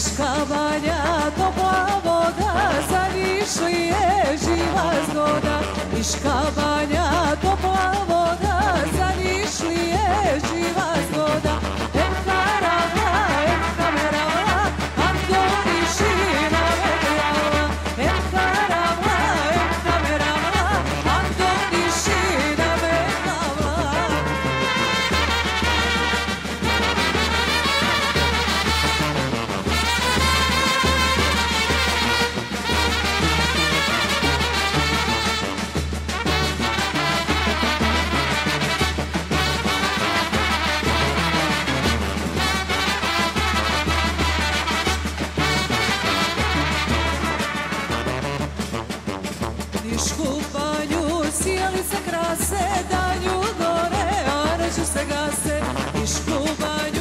friška valja, topla voda, za više je živa zgoda. Friška valja, se krase, danju gore, a reću se gase. Niš kupanju